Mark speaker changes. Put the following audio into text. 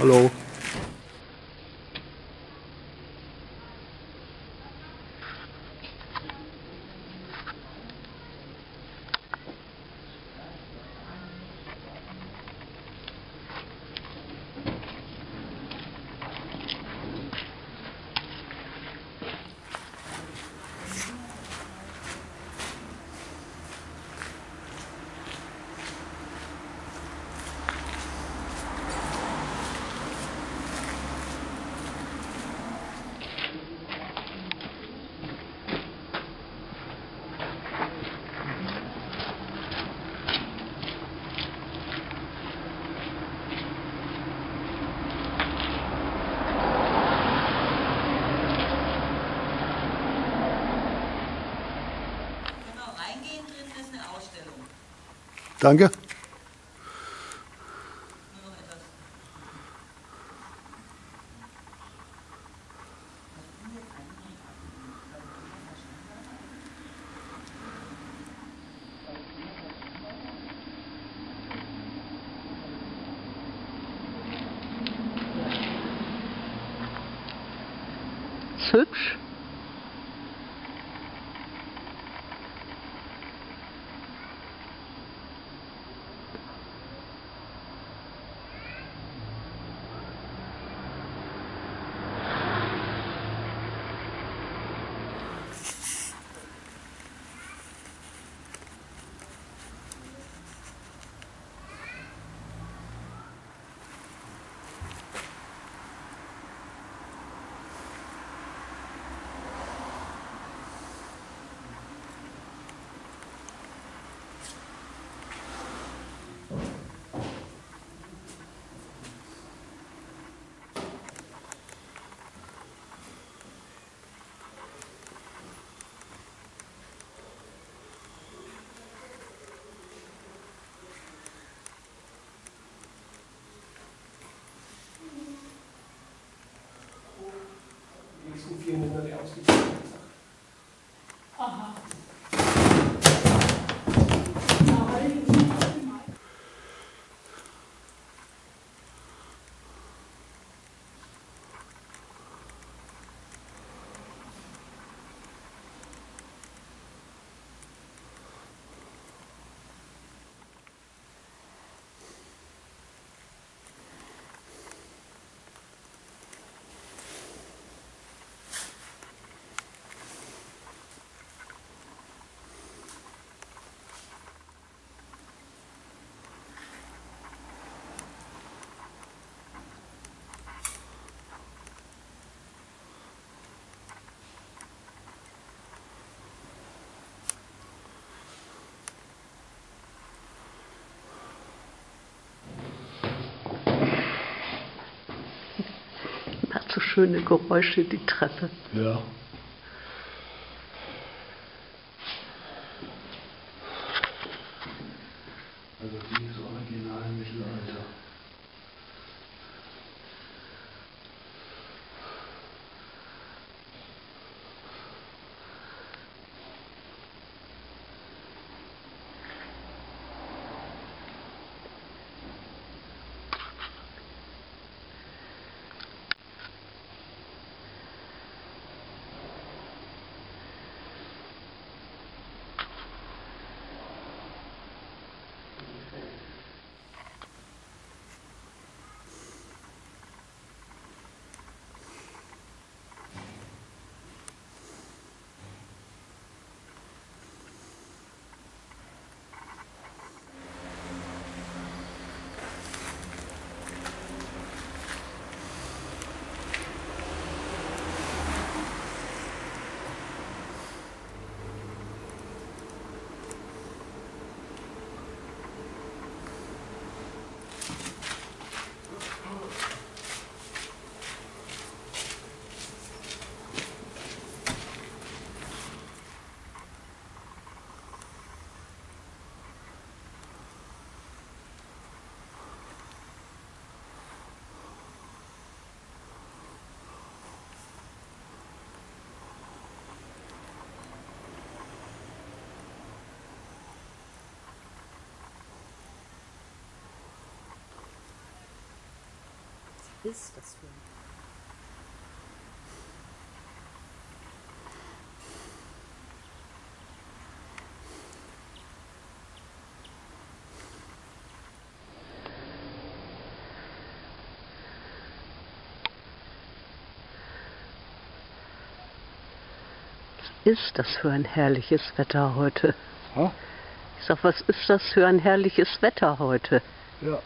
Speaker 1: Hello。
Speaker 2: Danke.
Speaker 3: Hübsch. Schöne Geräusche, die Treppe.
Speaker 2: Ja. Also dieses
Speaker 4: ist das für ein
Speaker 3: Was ist das für ein herrliches Wetter heute?
Speaker 2: Ha?
Speaker 3: Ich sag, was ist das für ein herrliches Wetter heute?
Speaker 2: Ja.